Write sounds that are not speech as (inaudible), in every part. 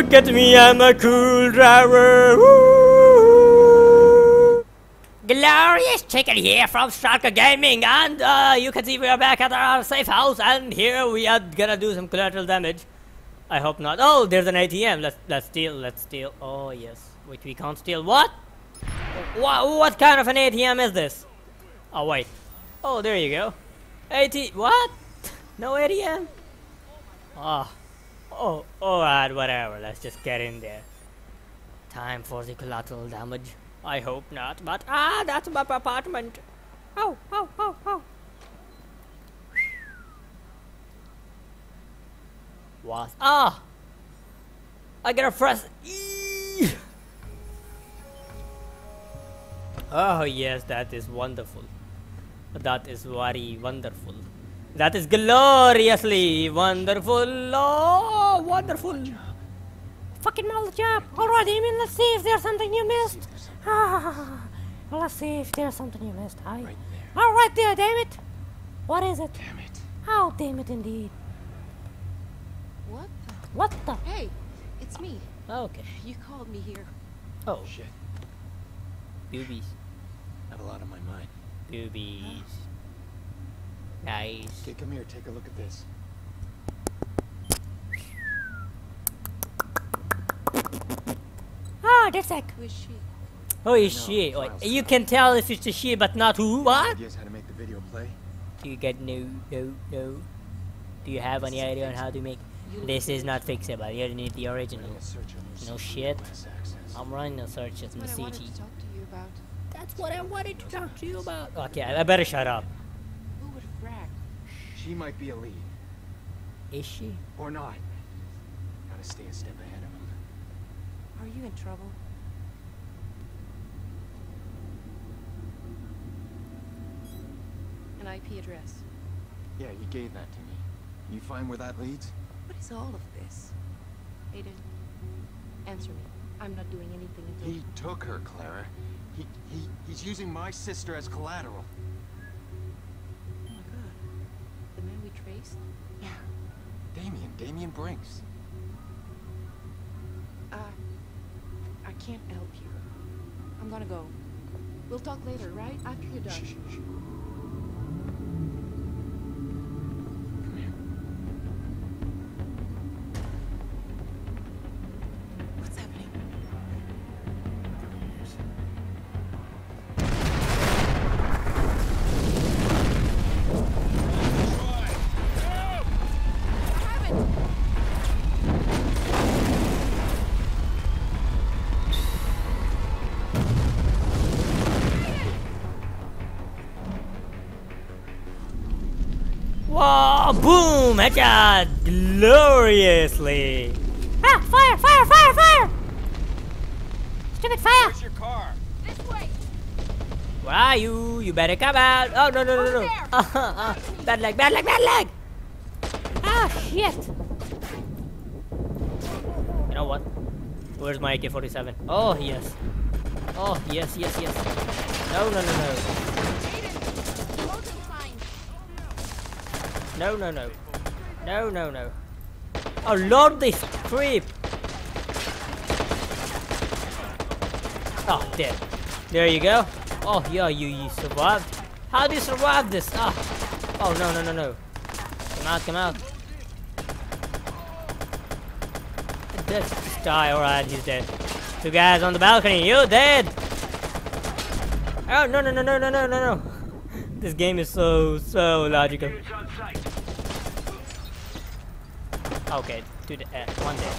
Look at me, I'm a cool driver. Woo! Glorious chicken here from Stalker Gaming, and uh, you can see we are back at our safe house, and here we are gonna do some collateral damage. I hope not. Oh, there's an ATM. Let's let's steal. Let's steal. Oh yes. Wait, we can't steal. What? What? What kind of an ATM is this? Oh wait. Oh, there you go. AT. What? No ATM. Ah. Oh. Oh, alright. Whatever. Let's just get in there. Time for the collateral damage. I hope not, but ah, that's my apartment. Oh, oh, oh, oh. What? Ah! I gotta press E! Oh yes, that is wonderful. That is very wonderful. That is gloriously wonderful. Oh, wonderful. Fucking mouth job. Alright, mean, let's see if there's something you missed. Ah, let's see if there's something you missed. I. Right Oh, right there, damn it. What is it? Damn it. Oh, damn it, indeed. What the? What the? Hey, it's me. Okay. You called me here. Oh, Shit. boobies. Have a lot on my mind. Boobies. Nice. Okay, come here. Take a look at this. Ah, that's like. Who is she? Who is No, she? Wait, you can tell if it's a she, but not who. What? Ideas how to make the video play? Do you get no, no, no? Do you have any idea on how to make? You This is not fixable. You need the original. Running a search on your No shit. I'm running a search at That's what I wanted CG. to talk to you about. That's what I wanted to talk to you about. Okay, I I better shut up. Who would frag? She might be a lead. Is she? Or not. Gotta stay a step ahead of him. Are you in trouble? An IP address. Yeah, you gave that to me. You find where that leads? What is all of this? Aiden, answer me. I'm not doing anything until He took her, Clara. He, he, he's using my sister as collateral. Oh my god. The Yeah. Damien, Damien Brenks. Uh, I can't help you. I'm gonna go. We'll talk later, right? After you're done. Shh, shh, shh. Whoa! Boom! Headshot! Gloriously! Ah! Fire! Fire! Fire! Fire! Stupid fire! Where's your car? This way. Where are you? You better come out! Oh no no no no! Over there. Uh, uh, bad leg! Bad leg! Bad leg! Ah shit! You know what? Where's my AK-47? Oh yes! Oh yes yes yes! No no no no! No no no! No no no! Oh lord this creep! Oh dead! There you go! Oh yeah you you survived! How do you survive this? Ah! Oh no no no no! Come out come out! Dead. Just die, alright, he's dead. Two guys on the balcony, you dead! Oh no no no no no no no no! (laughs) This game is so so logical. Okay, two de- uh, one dead.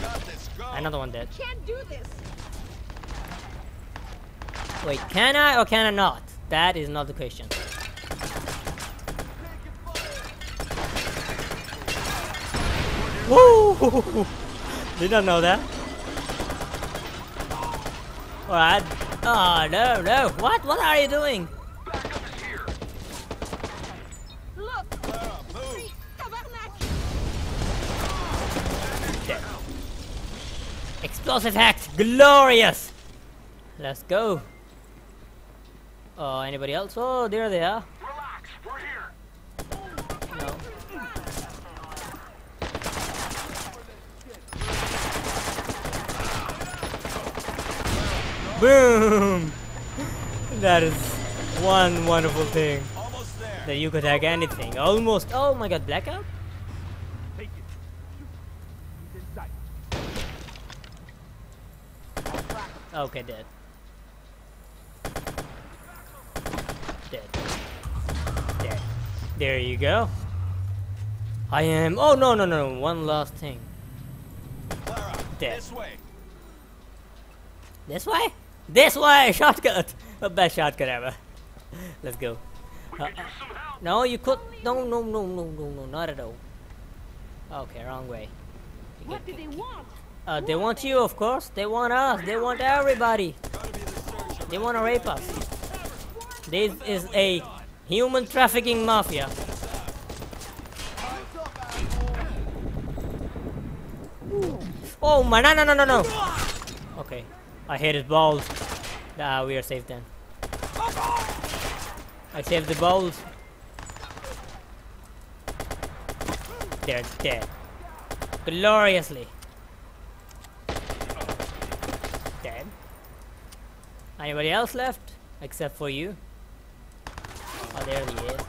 Got this. Go. Another one dead. Can't do this. Wait, can I or can I not? That is not the question. Woo! (laughs) Did not know that. Alright. Oh no no! What? What are you doing? Explosive attack, Glorious! Let's go. Uh, anybody else? Oh, there they are. Relax, we're here. Boom! That is one wonderful thing. That you could hack anything. Almost. Oh my god, blackout? Okay, dead. Dead. Dead. There you go. I am. Oh no no no! One last thing. Clara, Dead. this way. This way? This way! (laughs) Shortcut! The best shortcut ever. Let's go. Uh, no, you could. No, no, no, no, no, no, not at all. Okay, wrong way. You What do they want? Uh, they want you, of course. They want us. They want everybody. They want to rape us. This is a human trafficking mafia. Oh my! No, no, no, no, no. Okay, I hit his balls. Ah, we are safe then. I saved the balls. They're dead. Gloriously. Dead. Anybody else left? Except for you? Oh, there he is.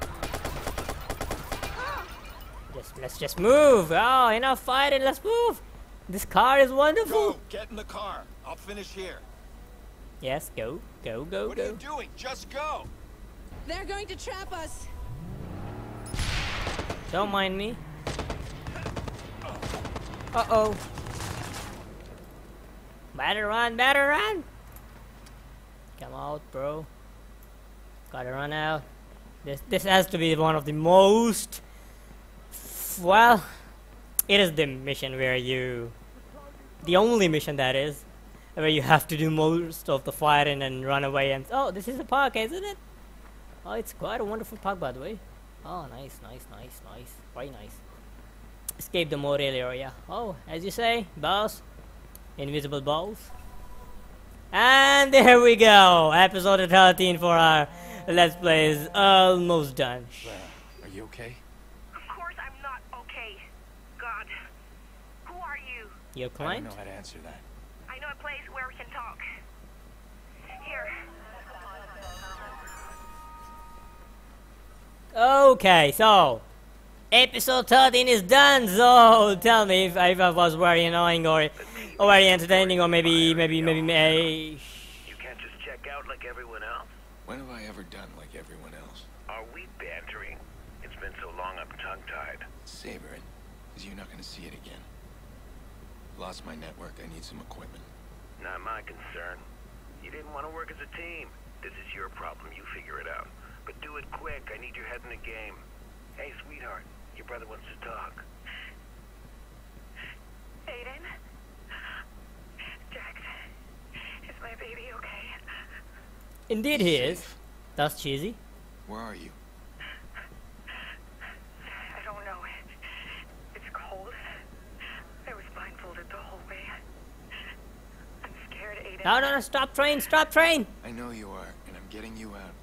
Just, let's just move. Oh, enough fighting. Let's move. This car is wonderful. Go, get in the car. I'll finish here. Yes, go, go, go, What are you doing? Just go. They're going to trap us. Don't mind me. Uh oh. Better run, better run. Come out, bro. Gotta run out. This this has to be one of the most. Well, it is the mission where you, the only mission that is, where you have to do most of the fighting and run away. And oh, this is a park, isn't it? Oh, it's quite a wonderful park, by the way. Oh, nice, nice, nice, nice. Very nice. Escape the motel area. Oh, as you say, boss. Invisible balls. And there we go. Episode 13 for our Let's Play is almost done. Clara, are you okay? Of course I'm not okay. God. Who are you? Your I don't know how to answer that. I know a place where we can talk. Here. Okay, so episode 13 is done. So tell me if, if I was very annoying or, or very entertaining or maybe maybe maybe may. You can't just check out like everyone else. When have I ever done like everyone else? Are we bantering? It's been so long I'm tongue-tied. Savor it, because you're not going to see it again. Lost my network. I need some equipment. Not my concern. You didn't want to work as a team. This is your problem. You figure it out. But do it quick. I need your head in the game. Hey, sweetheart. Your brother wants to talk. Aiden? Jax, is my baby okay? Indeed, he is. That's cheesy. Where are you? I don't know. It's cold. I was blindfolded the whole way. I'm scared, Aiden. No, no, no! Stop train! Stop train! I know you are, and I'm getting you out.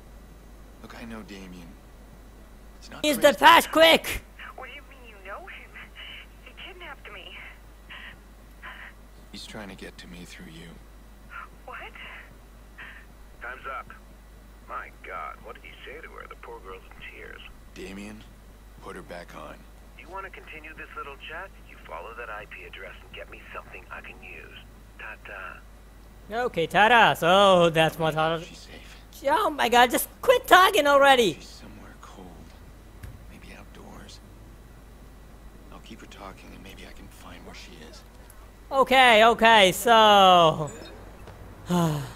Look, I know Damien. It's not Is the crazy. patch quick? What do you mean you know him? He kidnapped me. He's trying to get to me through you. What? Time's up. My God, what did he say to her? The poor girl's in tears. Damien, put her back on. You want to continue this little chat? You follow that IP address and get me something I can use. Ta-ta. Okay, tada. So that's what. I- She's safe. Oh my God! Just quit talking already. She's somewhere cold. Maybe outdoors. I'll keep her talking, and maybe I can find where she is. Okay, okay. So (sighs) ah.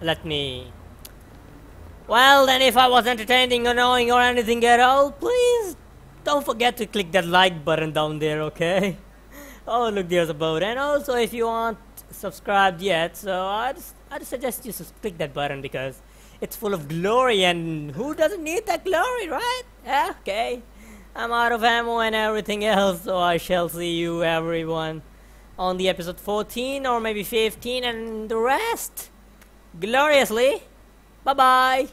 Let me. Well, then, if I was entertaining, annoying, or anything at all, please don't forget to click that like button down there, okay? (laughs) Oh, look, there's a boat. And also, if you aren't subscribed yet, so I'd, I'd suggest you click that button because it's full of glory, and who doesn't need that glory, right? Okay. I'm out of ammo and everything else, so I shall see you, everyone, on the episode 14 or maybe 15, and the rest gloriously. Bye bye.